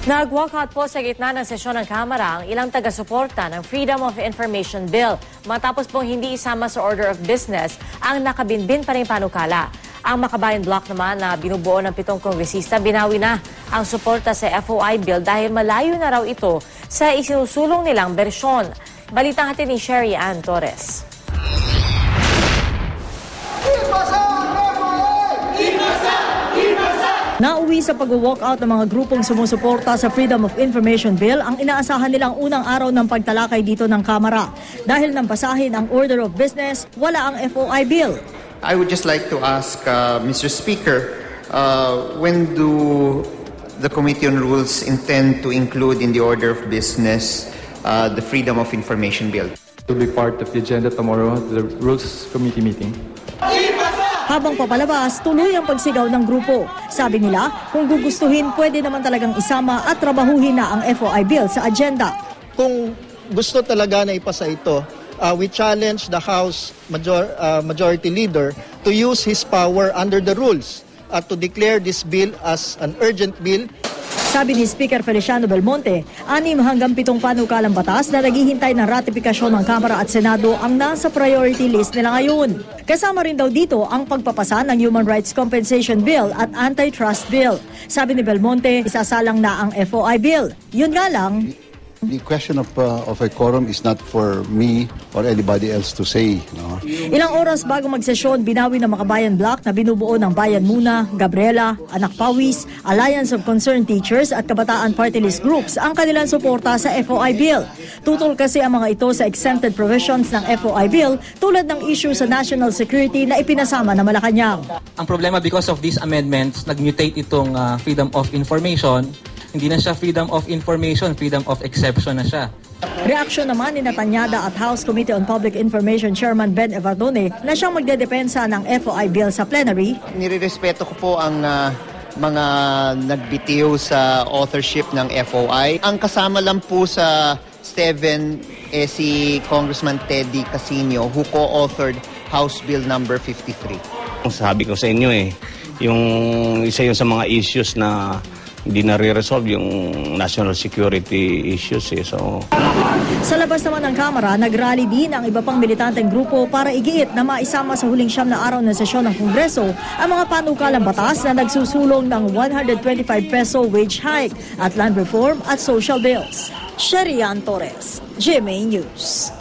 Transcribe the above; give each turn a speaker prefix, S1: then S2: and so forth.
S1: Nag-walkout po sa gitna ng sesyon ng Kamara ang ilang taga-suporta ng Freedom of Information Bill matapos pong hindi isama sa Order of Business ang nakabinbin pa rin panukala. Ang Makabayan Block naman na binubuo ng pitong kongresista binawi na ang suporta sa FOI bill dahil malayo na raw ito sa isinusulong nilang bersyon. Balitang natin ni Sherry Ann Torres.
S2: Nauwi sa pag-walkout ng mga grupong sumusuporta sa Freedom of Information Bill ang inaasahan nilang unang araw ng pagtalakay dito ng Kamara. Dahil nang basahin ang Order of Business, wala ang FOI bill.
S3: I would just like to ask uh, Mr. Speaker, uh, when do the Committee on Rules intend to include in the order of business uh, the Freedom of Information Bill?
S4: will be part of the agenda tomorrow, the Rules Committee meeting.
S2: Habang papalabas, tuloy ang pagsigaw ng grupo. Sabi nila, kung gugustuhin, pwede naman talagang isama at trabahuhin na ang FOI bill sa agenda.
S5: kung gusto talaga na ipasa ito, uh, we challenge the House major, uh, Majority Leader to use his power under the rules at to declare this bill as an urgent bill
S2: Sabi ni Speaker Feliciano Belmonte, anim hanggang pitong panukalang batas na naghihintay ng ratifikasyon ng Kamara at Senado ang nasa priority list nila ngayon. Kasama rin daw dito ang pagpapasa ng Human Rights Compensation Bill at Antitrust Bill. Sabi ni Belmonte, isasalang na ang FOI Bill. Yun nga lang,
S6: The question of, uh, of a quorum is not for me or anybody else to say. No?
S2: Ilang oras bago magsesyon, binawi ng Makabayan Block na binubuo ng Bayan Muna, Gabriela, Anak Pawis, Alliance of Concerned Teachers at Kabataan Party List Groups ang kanilang suporta sa FOI Bill. Tutol kasi ang mga ito sa exempted provisions ng FOI Bill tulad ng issue sa national security na ipinasama ng Malacanang.
S7: Ang problema because of these amendments, nag-mutate itong ah, freedom of information. Hindi na siya freedom of information, freedom of exception na siya.
S2: Reaksyon naman ni Natanyada at House Committee on Public Information Chairman Ben Evardone na siyang magdedepensa ng FOI Bill sa plenary
S3: Nirerespeto ko po ang uh, mga nagbitiw sa authorship ng FOI. Ang kasama lang po sa Steven eh, si Congressman Teddy Casino who co-authored House Bill number 53.
S8: Sabi ko sa inyo eh, yung isa yun sa mga issues na hindi na re-resolve yung national security issues eh. So,
S2: Sa labas naman ng Kamara, nagrally din ang iba pang militanteng grupo para igiit na maisama sa huling siyam na araw ng sesyon ng Kongreso ang mga panukalang batas na nagsusulong ng 125 peso wage hike at land reform at social bills. Sherian Torres, GMA News.